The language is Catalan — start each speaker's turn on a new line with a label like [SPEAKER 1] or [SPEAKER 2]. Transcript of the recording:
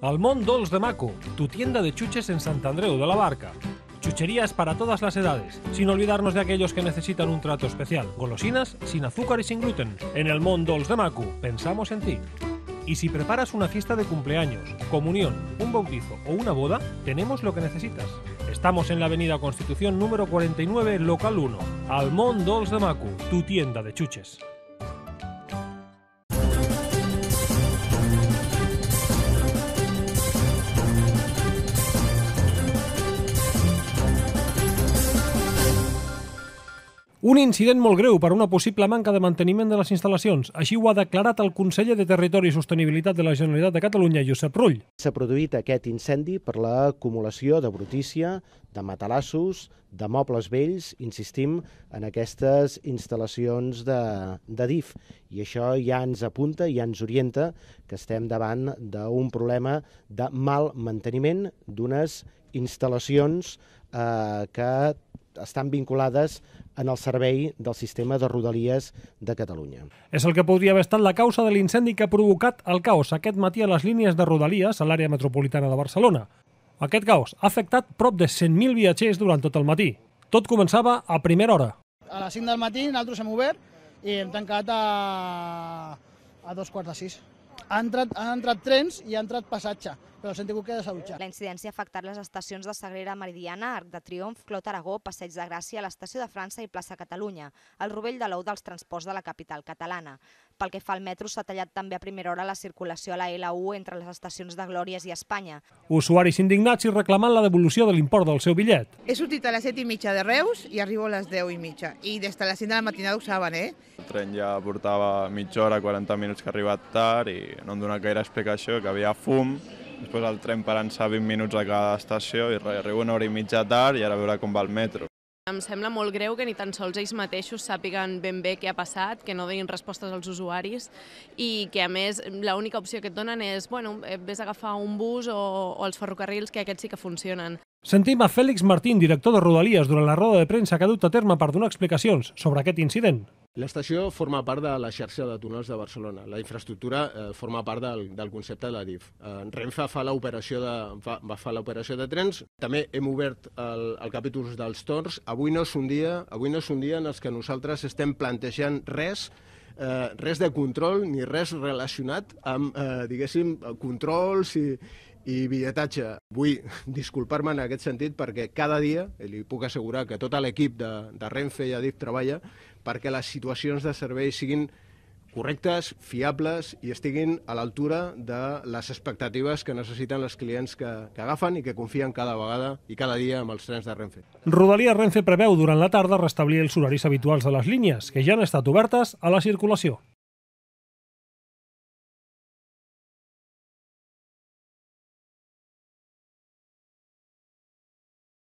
[SPEAKER 1] Al Mont Dols de Maco, tu tienda de chuches en Sant Andreu de la Barca. Chucherías para todas las edades, sin olvidarnos de aquellos que necesitan un trato especial. Golosinas sin azúcar y sin gluten. En el Dols de Maco, pensamos en ti. Y si preparas una fiesta de cumpleaños, comunión, un bautizo o una boda, tenemos lo que necesitas. Estamos en la Avenida Constitución número 49, local 1, al Mont Dols de Maco, tu tienda de chuches. Un incident molt greu per una possible manca de manteniment de les instal·lacions. Així ho ha declarat el conseller de Territori i Sostenibilitat de la Generalitat de Catalunya, Josep Rull.
[SPEAKER 2] S'ha produït aquest incendi per l'acumulació de brutícia, de matalassos, de mobles vells, insistim, en aquestes instal·lacions de, de DIF. I això ja ens apunta, ja ens orienta que estem davant d'un problema de mal manteniment d'unes instal·lacions eh, que estan vinculades en el servei del sistema de rodalies de Catalunya.
[SPEAKER 1] És el que podria haver estat la causa de l'incendi que ha provocat el caos aquest matí a les línies de rodalies a l'àrea metropolitana de Barcelona. Aquest caos ha afectat prop de 100.000 viatgers durant tot el matí. Tot començava a primera hora.
[SPEAKER 3] A les 5 del matí nosaltres hem obert i hem tancat a, a dos quarts de sis. Han entrat, han entrat trens i ha entrat passatge, però s'han tingut que desallotjar.
[SPEAKER 4] La incidència ha afectat les estacions de Sagrera Meridiana, Arc de Triomf, Clot Aragó, Passeig de Gràcia, l'Estació de França i Plaça Catalunya, el rovell de l'ou dels transports de la capital catalana. Pel que fa al metro, s'ha tallat també a primera hora la circulació a la L1 entre les estacions de Glòries i Espanya.
[SPEAKER 1] Usuaris indignats i reclamant la devolució de l'import del seu bitllet.
[SPEAKER 5] He sortit a les 7 i mitja de Reus i arribo a les 10 i mitja. I des de les 5 de la matinada ho saben, eh?
[SPEAKER 6] El tren ja portava mitja hora, 40 minuts que ha arribat tard i no em donat gaire explicació, que havia fum, després el tren parant-se 20 minuts a cada estació i res, arribo una hora i mitja tard i ara a veure com va el metro.
[SPEAKER 7] Em sembla molt greu que ni tan sols ells mateixos sàpiguen ben bé què ha passat, que no deien respostes als usuaris i que, a més, l'única opció que et donen és bueno, eh, vés a agafar un bus o, o els ferrocarrils, que aquests sí que funcionen.
[SPEAKER 1] Sentim a Fèlix Martín, director de Rodalies, durant la roda de premsa que ha dut a terme per donar explicacions sobre aquest incident.
[SPEAKER 8] L'estació forma part de la xarxa de túnels de Barcelona. La infraestructura eh, forma part del, del concepte de la DIF. Eh, Renfe fa l'operació de, fa, va fer l'operació de trens. També hem obert el, el capítol dels torns. Avui no és un dia, avui no és un dia en els que nosaltres estem plantejant res eh, res de control ni res relacionat amb, eh, diguéssim, controls i, i billetatge. Vull disculpar-me en aquest sentit perquè cada dia, i li puc assegurar que tot l'equip de, de Renfe i Adif treballa perquè les situacions de servei siguin correctes, fiables i estiguin a l'altura de les expectatives que necessiten els clients que, que agafen i que confien cada vegada i cada dia amb els trens de Renfe.
[SPEAKER 1] Rodalies Renfe preveu durant la tarda restablir els horaris habituals de les línies, que ja han estat obertes a la circulació.